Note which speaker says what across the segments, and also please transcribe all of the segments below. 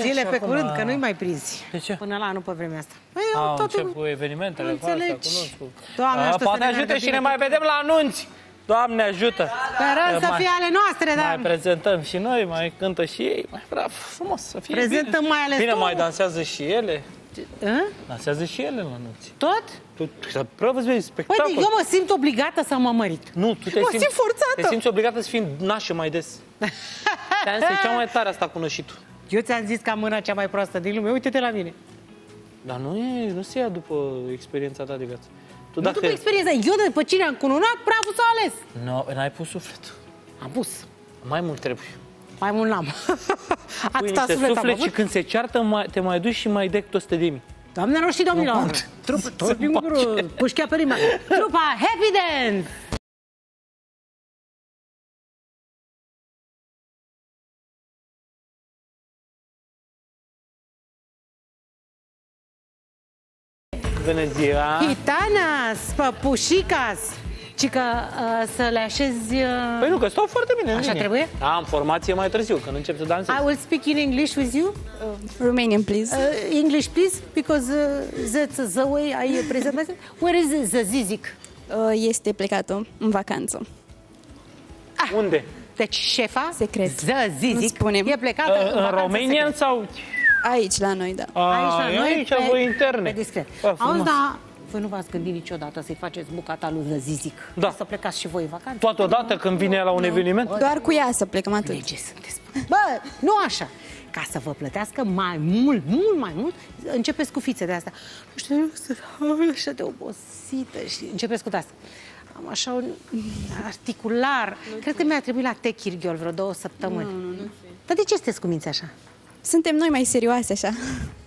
Speaker 1: Zile
Speaker 2: și
Speaker 1: pe
Speaker 2: acum-
Speaker 1: curând, că nu-i mai prinzi.
Speaker 2: De ce?
Speaker 1: Până la anul pe vremea asta. Păi,
Speaker 2: Au
Speaker 1: totul-
Speaker 2: încep cu evenimentele cu astea,
Speaker 1: Înțelegi?
Speaker 2: cu nu știu.
Speaker 1: Doamne
Speaker 2: A,
Speaker 1: ajută să
Speaker 2: Poate
Speaker 1: ne meargă
Speaker 2: ajută și
Speaker 1: bine
Speaker 2: ne mai
Speaker 1: tot.
Speaker 2: vedem la anunți. Doamne ajută!
Speaker 1: Sperăm să
Speaker 2: Mai-
Speaker 1: fie ale noastre,
Speaker 2: Mai
Speaker 1: dar...
Speaker 2: prezentăm și noi, mai cântă și ei, mai bravo, frumos să fie
Speaker 1: Prezentăm
Speaker 2: bine.
Speaker 1: mai ales
Speaker 2: Bine,
Speaker 1: tu.
Speaker 2: mai dansează și ele.
Speaker 1: Hă?
Speaker 2: Dansează și ele la anunți.
Speaker 1: Tot?
Speaker 2: Tu, tu să prăvăți, vezi,
Speaker 1: Păi,
Speaker 2: spectacol.
Speaker 1: eu mă simt obligată să mă mărit.
Speaker 2: Nu, tu te
Speaker 1: mă
Speaker 2: simți,
Speaker 1: simt forțată.
Speaker 2: Te simți obligată să fii nașă mai des. Te-am zis, e cea mai tare asta până și tu.
Speaker 1: Eu ți-am zis că am mâna cea mai proastă din lume. Uite-te la mine.
Speaker 2: Dar nu, e, nu se ia după experiența ta de viață. Tu
Speaker 1: Nu după experiența. Eu, după cine am cununat, pravul s-a ales.
Speaker 2: Nu, n-ai pus sufletul.
Speaker 1: Am pus.
Speaker 2: Mai mult trebuie.
Speaker 1: Mai mult n-am.
Speaker 2: Pui
Speaker 1: Atâta
Speaker 2: niște
Speaker 1: suflet am
Speaker 2: suflet și
Speaker 1: avut.
Speaker 2: când se ceartă, mai, te mai duci și mai dec toste de mii.
Speaker 1: Doamnelor și domnilor, trupa, tot din gură, pușchea pe rima. Trupa Happy Dance!
Speaker 2: Bună ziua!
Speaker 1: Gitanas, păpușicas! Ci că uh, să le așezi... Uh...
Speaker 2: Păi nu, că stau foarte bine în
Speaker 1: Așa
Speaker 2: linie.
Speaker 1: trebuie?
Speaker 2: Da, am formație mai târziu, când încep să dansez.
Speaker 1: I will speak in English with you.
Speaker 3: Romanian, please.
Speaker 1: Uh, English, please, because uh, that's the way I present myself. Where is the zizic?
Speaker 3: Uh, Este plecat în vacanță.
Speaker 2: Unde?
Speaker 1: Deci șefa,
Speaker 3: Secret.
Speaker 1: the
Speaker 3: Nu
Speaker 1: zizic,
Speaker 3: spunem.
Speaker 1: e plecată
Speaker 2: Uh,
Speaker 1: în,
Speaker 2: în
Speaker 1: vacanță
Speaker 2: România
Speaker 1: secret.
Speaker 2: sau...
Speaker 3: Aici, la noi, da.
Speaker 1: Aici la
Speaker 2: A,
Speaker 1: noi,
Speaker 2: aici,
Speaker 1: pe,
Speaker 2: voi interne.
Speaker 1: Pe discret.
Speaker 2: A,
Speaker 1: Auzi,
Speaker 2: frumos.
Speaker 1: da, voi nu v-ați gândit niciodată să-i faceți bucata lui the zizic?
Speaker 2: Da.
Speaker 1: Să plecați și voi în vacanță?
Speaker 2: Toată odată când vine la un eveniment?
Speaker 3: Doar cu ea să plecăm atât.
Speaker 1: Lege sunteți. Bă, nu așa. Ca să vă plătească mai mult, mult mai mult, începeți cu fițe de asta. Nu știu, să am așa de obosită și începeți cu asta. Am așa un articular. Cred că mi-a trebuit la Techirghiol vreo două săptămâni. Nu, nu, nu. Dar de ce sunteți cuminți așa?
Speaker 3: Suntem noi mai serioase, așa.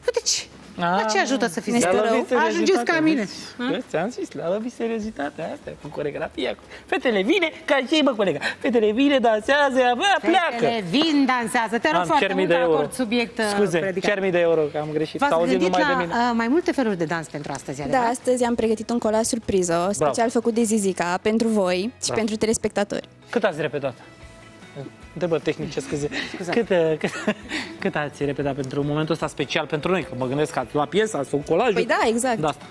Speaker 1: Uite ce? La ce ajută să fiți?
Speaker 3: Ne stă
Speaker 2: Le-a
Speaker 3: rău.
Speaker 2: lovit
Speaker 1: Ajungeți
Speaker 2: seriozitatea,
Speaker 1: ca mine.
Speaker 2: vezi? Vezi, Ți-am zis, le-a lovit seriozitatea asta, cu coregrafia. cu- Fetele vine, ca și mă, colega. Fetele vine, dansează, bă, pleacă.
Speaker 1: Fetele vin, dansează. Te rog
Speaker 2: Am
Speaker 1: foarte
Speaker 2: cer mii
Speaker 1: mult,
Speaker 2: de euro.
Speaker 1: acord subiect uh,
Speaker 2: Scuze,
Speaker 1: predicat.
Speaker 2: cer mii de euro, că am greșit.
Speaker 1: V-ați
Speaker 2: S-a auzit
Speaker 1: gândit
Speaker 2: numai
Speaker 1: la
Speaker 2: de mine.
Speaker 1: uh, mai multe feluri de dans pentru astăzi,
Speaker 3: Da,
Speaker 1: adevărat?
Speaker 3: astăzi am pregătit un colaj surpriză, special făcut de Zizica, pentru voi și
Speaker 2: Bravo.
Speaker 3: pentru telespectatori.
Speaker 2: Cât ați repetat? Întrebări tehnice, scuze.
Speaker 1: Scuzați.
Speaker 2: Cât, uh, cât, cât ați repetat pentru momentul ăsta special pentru noi? Că mă gândesc că ați luat piesa, ați făcut colajul.
Speaker 3: Păi da, exact.
Speaker 2: Da, asta.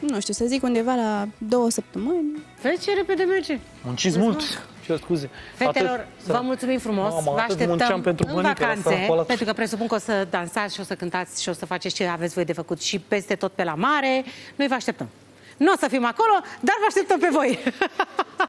Speaker 3: Nu știu, să zic undeva la două săptămâni.
Speaker 1: Vezi ce repede merge.
Speaker 2: Munciți mult. Ce scuze.
Speaker 1: Fetelor,
Speaker 2: Atât-
Speaker 1: vă mulțumim frumos.
Speaker 2: Mamă,
Speaker 1: vă
Speaker 2: atât
Speaker 1: așteptăm
Speaker 2: munceam pentru
Speaker 1: în
Speaker 2: bunica,
Speaker 1: vacanțe,
Speaker 2: asta, acolo.
Speaker 1: pentru că presupun că o să dansați și o să cântați și o să faceți ce aveți voi de făcut și peste tot pe la mare. Noi vă așteptăm. Nu o să fim acolo, dar vă așteptăm pe voi.